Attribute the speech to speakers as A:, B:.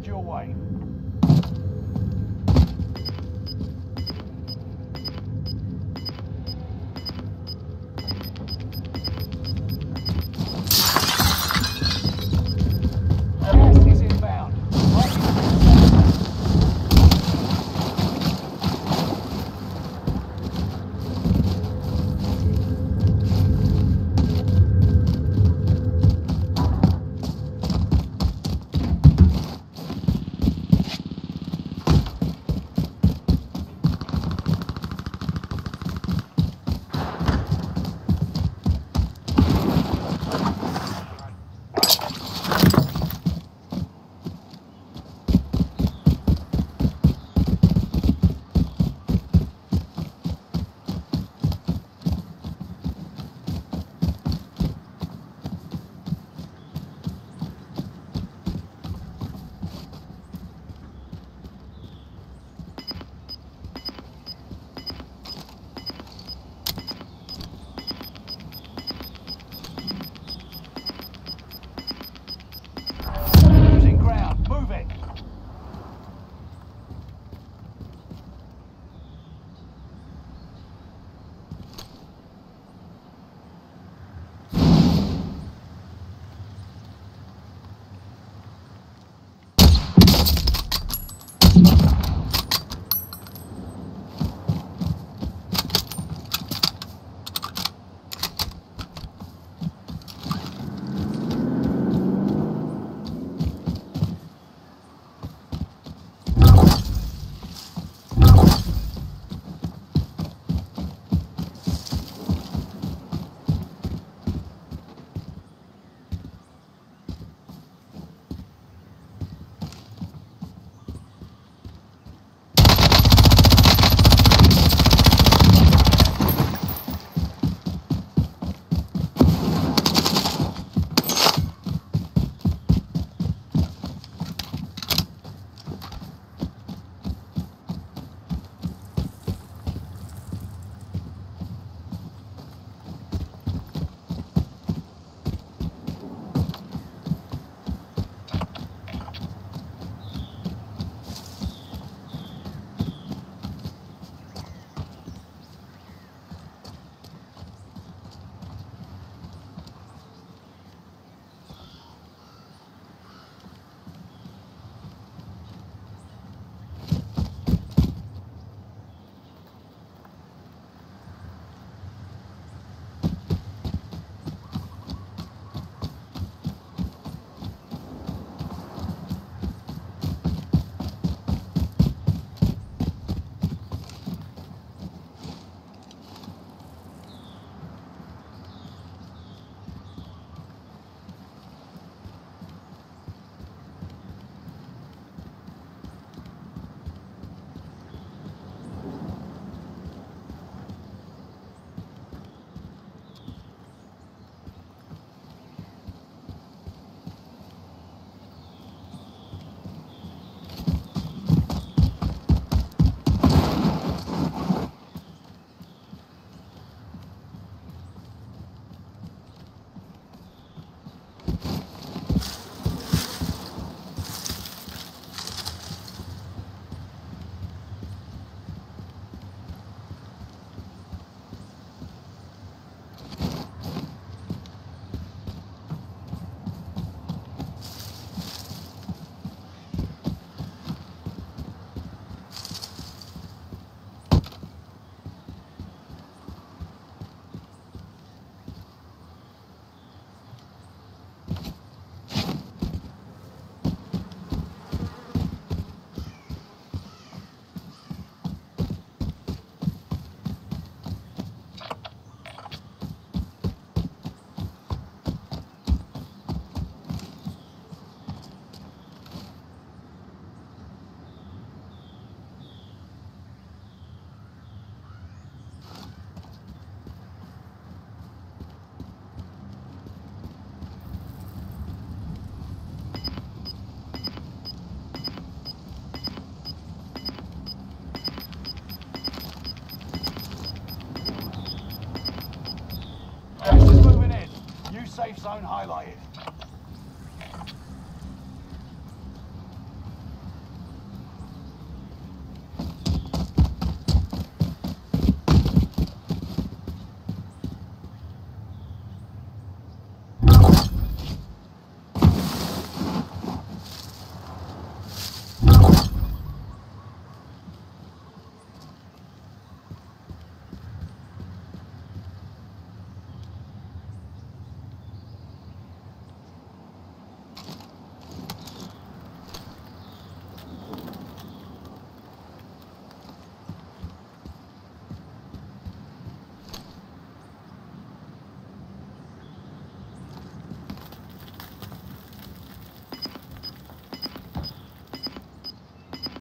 A: individual way. Zone highlighted.